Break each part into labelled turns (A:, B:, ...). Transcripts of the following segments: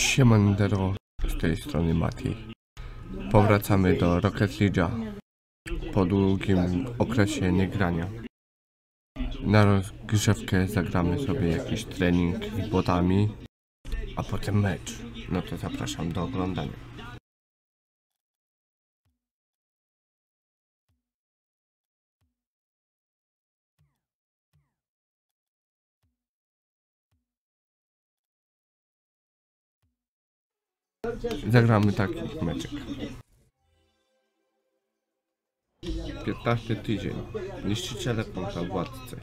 A: Siemandero, z tej strony Mati. Powracamy do Rocket League'a po długim okresie niegrania. Na rozgrzewkę zagramy sobie jakiś trening z botami, a potem mecz. No to zapraszam do oglądania. Zagramy taki meczek. 15 tydzień. Niszczyciele kontra władcy.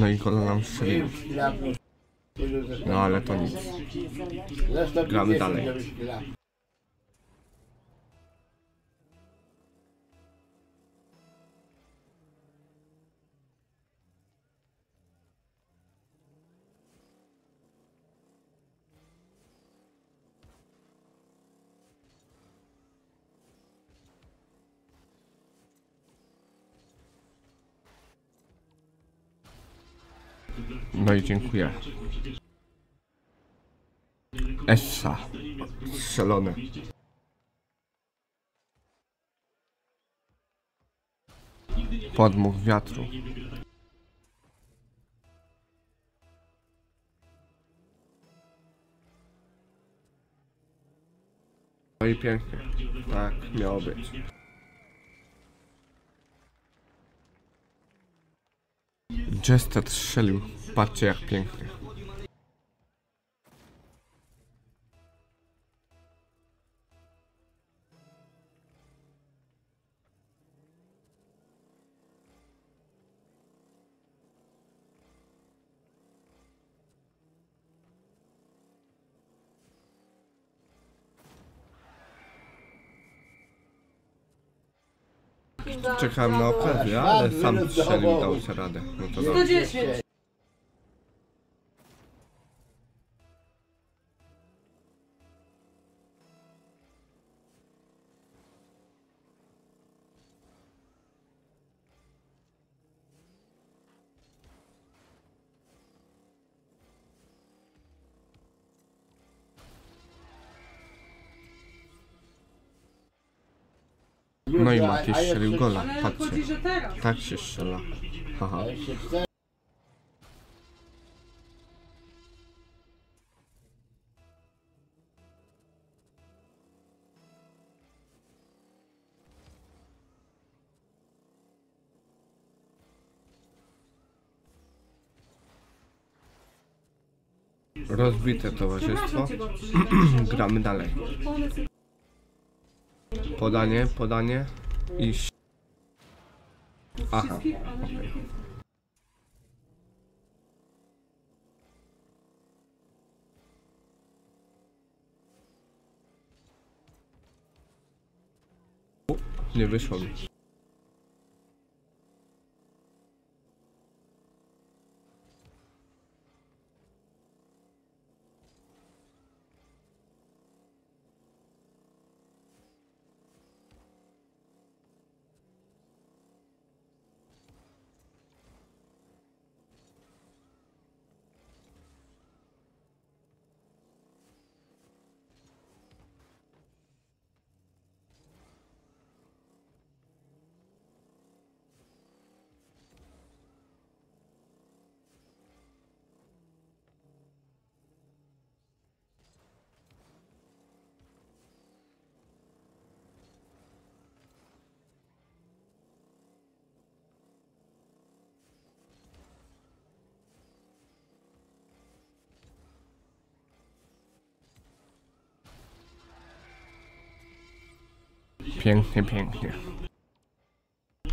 A: No i kolega nam strzelił. No ale to nic. Gramy dalej. No i dziękuję. Essa. Strzelone. Podmuch wiatru. No i pięknie. Tak miało być. Jester strzelił. Patrzcie jak pięknie. Czekałem na okazję, ale sam strzelił dał sobie radę. No to dobrze.
B: 110.
A: No i Mati strzelił gola. Patrzcie. Tak się strzela. Haha. Rozbite towarzystwo. Gramy dalej. Podanie, podanie i... Aha. Nie wyszło mi. Pięknie, pięknie.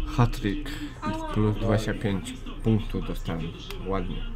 A: Hatryk plus 25 punktów dostałem. Ładnie.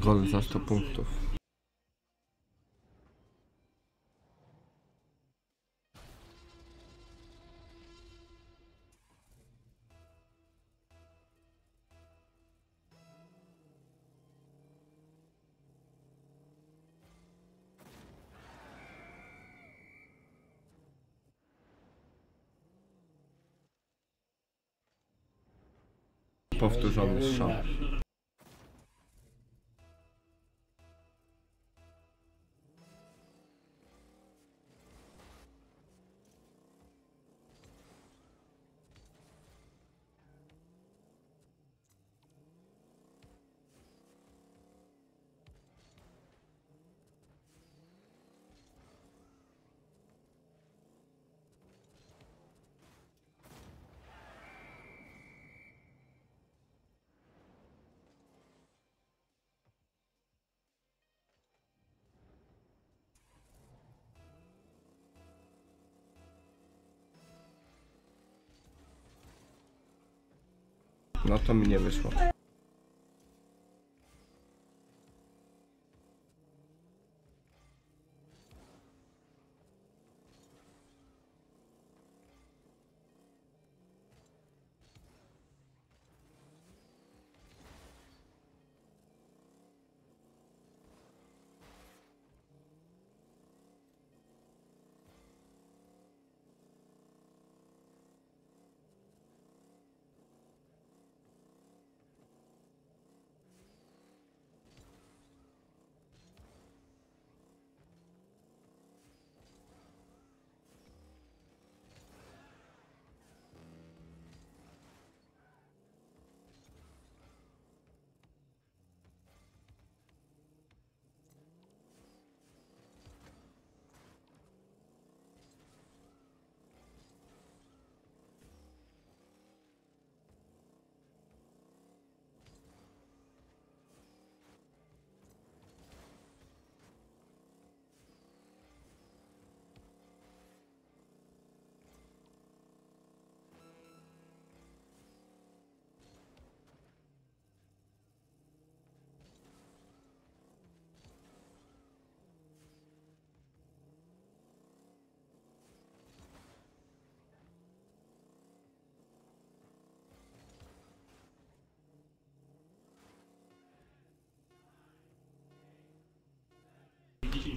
A: Gol za 100 punktów. Powtórzony strzał. No to mi nie wyszło.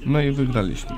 A: No i wygraliśmy.